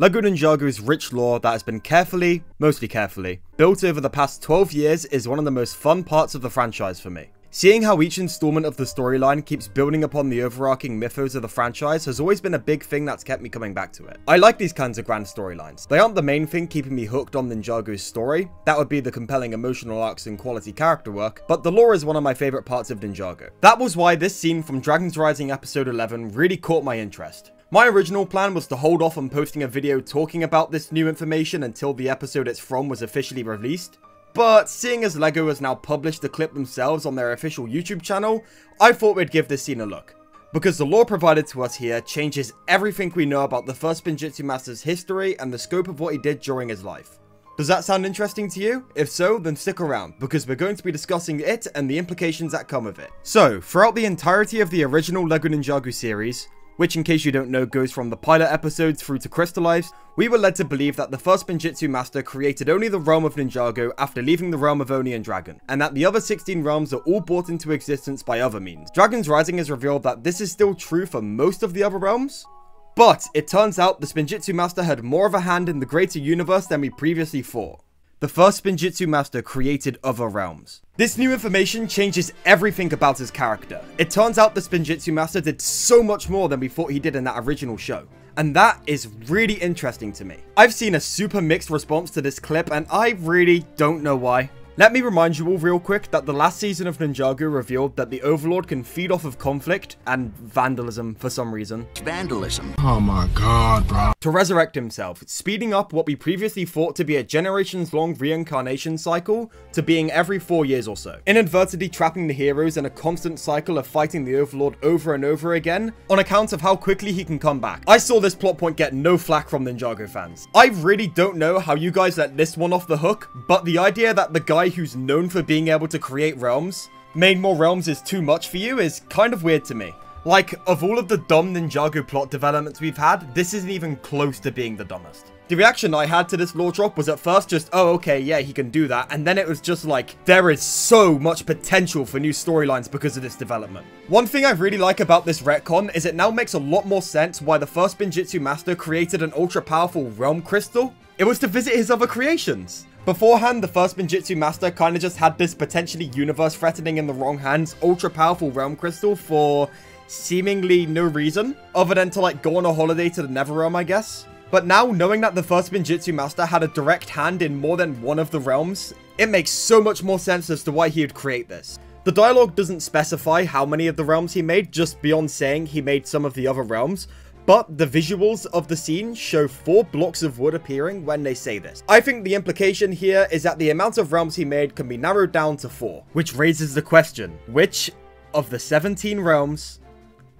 LEGO Ninjago's rich lore that has been carefully, mostly carefully, built over the past 12 years is one of the most fun parts of the franchise for me. Seeing how each installment of the storyline keeps building upon the overarching mythos of the franchise has always been a big thing that's kept me coming back to it. I like these kinds of grand storylines. They aren't the main thing keeping me hooked on Ninjago's story, that would be the compelling emotional arcs and quality character work, but the lore is one of my favourite parts of Ninjago. That was why this scene from Dragon's Rising episode 11 really caught my interest. My original plan was to hold off on posting a video talking about this new information until the episode it's from was officially released, but seeing as LEGO has now published the clip themselves on their official YouTube channel, I thought we'd give this scene a look. Because the lore provided to us here changes everything we know about the first Spinjitzu Master's history and the scope of what he did during his life. Does that sound interesting to you? If so, then stick around, because we're going to be discussing it and the implications that come of it. So, throughout the entirety of the original LEGO Ninjago series, which in case you don't know goes from the pilot episodes through to Crystalized, we were led to believe that the first Spinjitzu Master created only the realm of Ninjago after leaving the realm of Oni and Dragon, and that the other 16 realms are all brought into existence by other means. Dragon's Rising has revealed that this is still true for most of the other realms, but it turns out the Spinjitzu Master had more of a hand in the greater universe than we previously thought. The first Spinjitzu Master created other realms. This new information changes everything about his character. It turns out the Spinjitzu Master did so much more than we thought he did in that original show. And that is really interesting to me. I've seen a super mixed response to this clip and I really don't know why. Let me remind you all real quick that the last season of Ninjago revealed that the Overlord can feed off of conflict and vandalism for some reason. Vandalism. Oh my god, bro. To resurrect himself, speeding up what we previously thought to be a generations long reincarnation cycle to being every 4 years or so. Inadvertently trapping the heroes in a constant cycle of fighting the Overlord over and over again on account of how quickly he can come back. I saw this plot point get no flack from Ninjago fans. I really don't know how you guys let this one off the hook, but the idea that the guy who's known for being able to create realms made more realms is too much for you is kind of weird to me. Like, of all of the dumb Ninjago plot developments we've had, this isn't even close to being the dumbest. The reaction I had to this lore drop was at first just, oh, okay, yeah, he can do that. And then it was just like, there is so much potential for new storylines because of this development. One thing I really like about this retcon is it now makes a lot more sense why the first Spinjitzu Master created an ultra-powerful Realm Crystal. It was to visit his other creations. Beforehand, the first Spinjitzu Master kind of just had this potentially universe-threatening in the wrong hands ultra-powerful Realm Crystal for seemingly no reason, other than to like go on a holiday to the Netherrealm, I guess. But now, knowing that the first Spinjitzu Master had a direct hand in more than one of the realms, it makes so much more sense as to why he would create this. The dialogue doesn't specify how many of the realms he made, just beyond saying he made some of the other realms, but the visuals of the scene show four blocks of wood appearing when they say this. I think the implication here is that the amount of realms he made can be narrowed down to four, which raises the question, which of the 17 realms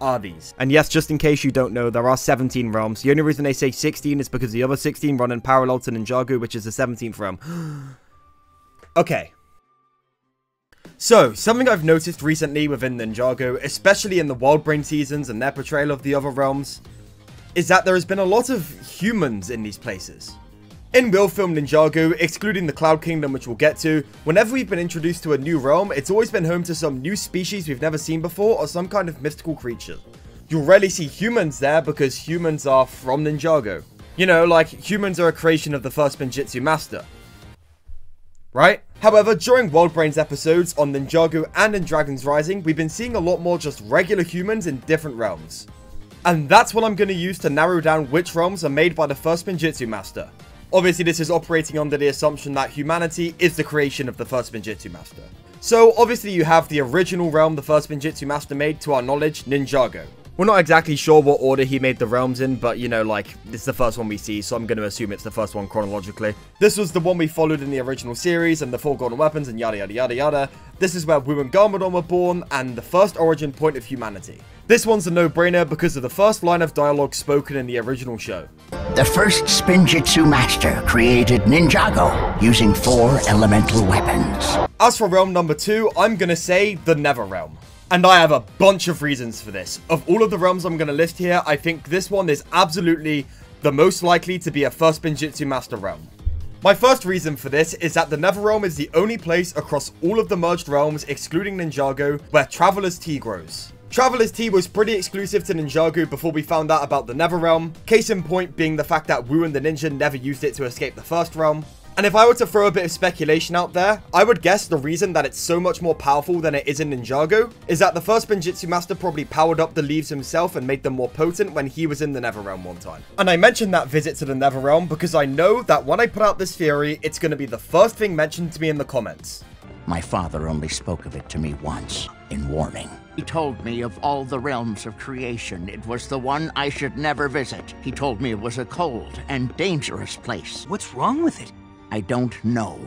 are these? And yes, just in case you don't know, there are 17 realms. The only reason they say 16 is because the other 16 run in parallel to Ninjago, which is the 17th realm. okay, so, something I've noticed recently within Ninjago, especially in the WildBrain seasons and their portrayal of the other realms, is that there has been a lot of humans in these places. In Wilfilm Ninjago, excluding the Cloud Kingdom which we'll get to, whenever we've been introduced to a new realm, it's always been home to some new species we've never seen before or some kind of mystical creature. You'll rarely see humans there because humans are from Ninjago. You know, like humans are a creation of the first Spinjitzu Master. Right? However, during WildBrain's episodes on Ninjago and in Dragon's Rising, we've been seeing a lot more just regular humans in different realms. And that's what I'm going to use to narrow down which realms are made by the first Spinjitzu Master. Obviously, this is operating under the assumption that humanity is the creation of the first Spinjitzu Master. So, obviously you have the original realm the first Spinjitzu Master made, to our knowledge, Ninjago. We're not exactly sure what order he made the realms in, but you know, like, this is the first one we see, so I'm going to assume it's the first one chronologically. This was the one we followed in the original series, and the Four Golden Weapons, and yada yada yada yada. This is where Wu and Garmadon were born, and the first origin point of humanity. This one's a no-brainer because of the first line of dialogue spoken in the original show. The first Spinjitzu Master created Ninjago using four elemental weapons. As for realm number two, I'm gonna say the Nether Realm. And I have a bunch of reasons for this. Of all of the realms I'm going to list here, I think this one is absolutely the most likely to be a first Spinjitzu Master realm. My first reason for this is that the Netherrealm is the only place across all of the merged realms, excluding Ninjago, where Traveler's Tea grows. Traveler's Tea was pretty exclusive to Ninjago before we found out about the Netherrealm, case in point being the fact that Wu and the ninja never used it to escape the first realm. And if I were to throw a bit of speculation out there, I would guess the reason that it's so much more powerful than it is in Ninjago is that the first Spinjitzu Master probably powered up the leaves himself and made them more potent when he was in the Netherrealm one time. And I mentioned that visit to the Netherrealm because I know that when I put out this theory, it's going to be the first thing mentioned to me in the comments. My father only spoke of it to me once, in warning. He told me of all the realms of creation, it was the one I should never visit. He told me it was a cold and dangerous place. What's wrong with it? I don't know.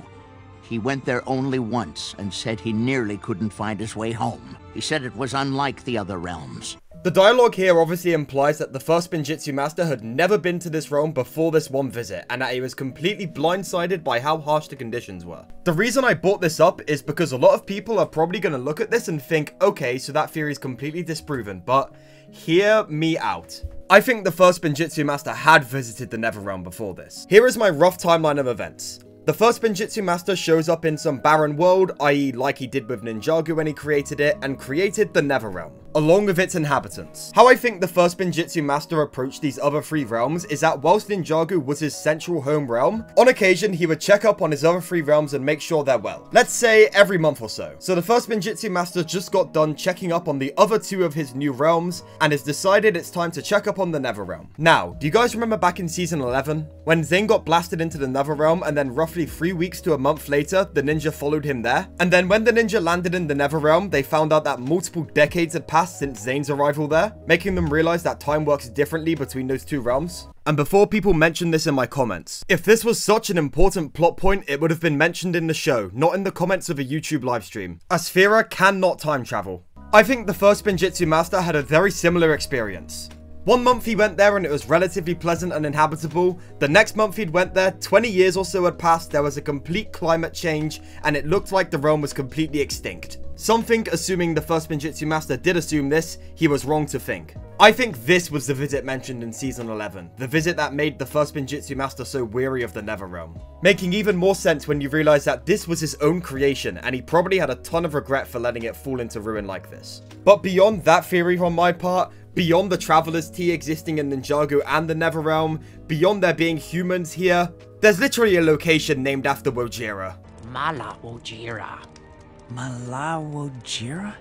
He went there only once and said he nearly couldn't find his way home. He said it was unlike the other realms. The dialogue here obviously implies that the first Spinjitzu Master had never been to this realm before this one visit, and that he was completely blindsided by how harsh the conditions were. The reason I brought this up is because a lot of people are probably going to look at this and think, okay, so that theory is completely disproven, but hear me out. I think the first Spinjitzu Master had visited the Netherrealm before this. Here is my rough timeline of events. The first Spinjitzu Master shows up in some barren world, i.e. like he did with Ninjago when he created it, and created the Netherrealm, along with its inhabitants. How I think the first Spinjitzu Master approached these other three realms is that whilst Ninjago was his central home realm, on occasion he would check up on his other three realms and make sure they're well. Let's say every month or so. So the first Spinjitzu Master just got done checking up on the other two of his new realms, and has decided it's time to check up on the Netherrealm. Now, do you guys remember back in Season 11? When Zane got blasted into the Netherrealm and then roughly three weeks to a month later, the ninja followed him there. And then when the ninja landed in the Netherrealm, they found out that multiple decades had passed since Zane's arrival there, making them realize that time works differently between those two realms. And before people mention this in my comments, if this was such an important plot point, it would have been mentioned in the show, not in the comments of a YouTube livestream. Aspheera cannot time travel. I think the first Spinjitzu Master had a very similar experience. One month he went there and it was relatively pleasant and inhabitable. The next month he'd went there, 20 years or so had passed, there was a complete climate change, and it looked like the realm was completely extinct. Something, assuming the first Spinjitzu Master did assume this, he was wrong to think. I think this was the visit mentioned in Season 11, the visit that made the first Spinjitzu Master so weary of the Netherrealm. Making even more sense when you realize that this was his own creation, and he probably had a ton of regret for letting it fall into ruin like this. But beyond that theory on my part, beyond the Traveler's Tea existing in Ninjago and the Netherrealm, beyond there being humans here, there's literally a location named after Wojira. Mala Wojira. Malawojira?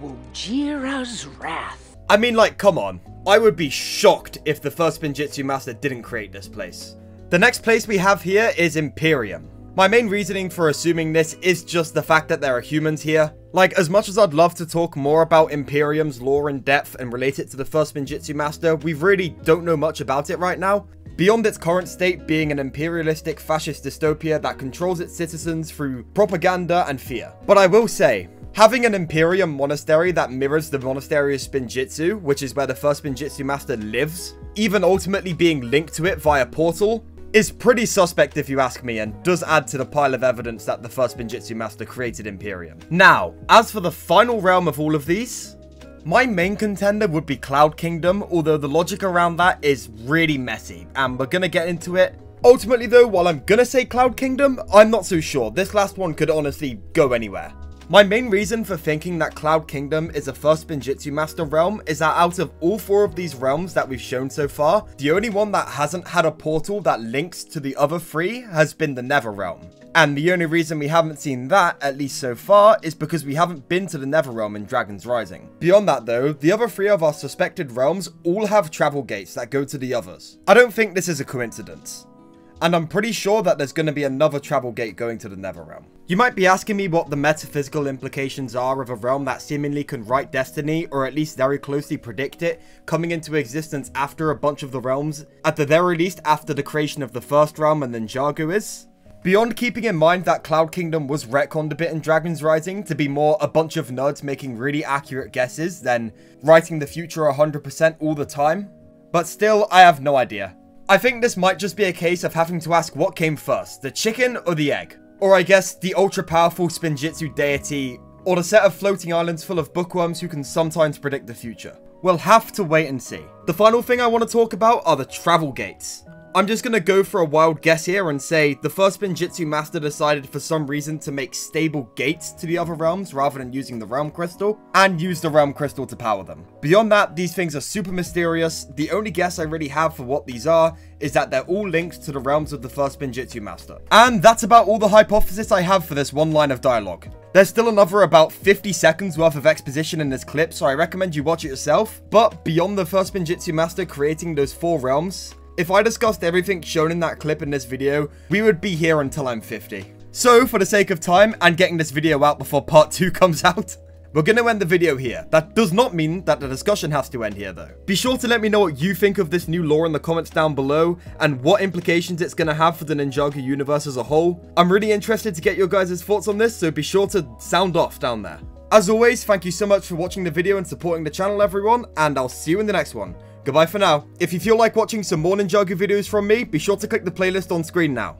Wojira's wrath. I mean, like, come on. I would be shocked if the first Spinjitzu Master didn't create this place. The next place we have here is Imperium. My main reasoning for assuming this is just the fact that there are humans here. Like, as much as I'd love to talk more about Imperium's lore in depth and relate it to the first Spinjitzu Master, we really don't know much about it right now. Beyond its current state being an imperialistic fascist dystopia that controls its citizens through propaganda and fear. But I will say, Having an Imperium monastery that mirrors the monastery of Spinjitzu, which is where the first Spinjitzu master lives, even ultimately being linked to it via portal, is pretty suspect if you ask me and does add to the pile of evidence that the first Spinjitzu master created Imperium. Now, as for the final realm of all of these, my main contender would be Cloud Kingdom, although the logic around that is really messy, and we're gonna get into it. Ultimately though, while I'm gonna say Cloud Kingdom, I'm not so sure. This last one could honestly go anywhere. My main reason for thinking that Cloud Kingdom is a first Spinjitzu Master realm is that out of all four of these realms that we've shown so far, the only one that hasn't had a portal that links to the other three has been the Nether realm. And the only reason we haven't seen that, at least so far, is because we haven't been to the Netherrealm in Dragon's Rising. Beyond that though, the other three of our suspected realms all have travel gates that go to the others. I don't think this is a coincidence. And I'm pretty sure that there's going to be another travel gate going to the Netherrealm. You might be asking me what the metaphysical implications are of a realm that seemingly can write destiny, or at least very closely predict it, coming into existence after a bunch of the realms, at the very least after the creation of the first realm and then Ninjago is? Beyond keeping in mind that Cloud Kingdom was retconned a bit in Dragon's Rising to be more a bunch of nerds making really accurate guesses than writing the future 100% all the time. But still, I have no idea. I think this might just be a case of having to ask what came first, the chicken or the egg? Or I guess the ultra-powerful Spinjitzu deity, or the set of floating islands full of bookworms who can sometimes predict the future. We'll have to wait and see. The final thing I want to talk about are the travel gates. I'm just gonna go for a wild guess here and say the first Spinjitzu Master decided for some reason to make stable gates to the other realms rather than using the Realm Crystal, and use the Realm Crystal to power them. Beyond that, these things are super mysterious. The only guess I really have for what these are is that they're all linked to the realms of the first Spinjitzu Master. And that's about all the hypothesis I have for this one line of dialogue. There's still another about 50 seconds worth of exposition in this clip, so I recommend you watch it yourself. But beyond the first Spinjitzu Master creating those four realms, if I discussed everything shown in that clip in this video, we would be here until I'm 50. So, for the sake of time and getting this video out before part 2 comes out, we're going to end the video here. That does not mean that the discussion has to end here though. Be sure to let me know what you think of this new lore in the comments down below and what implications it's going to have for the Ninjago universe as a whole. I'm really interested to get your guys' thoughts on this, so be sure to sound off down there. As always, thank you so much for watching the video and supporting the channel everyone, and I'll see you in the next one. Goodbye for now. If you feel like watching some more Ninjago videos from me, be sure to click the playlist on screen now.